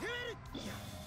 決める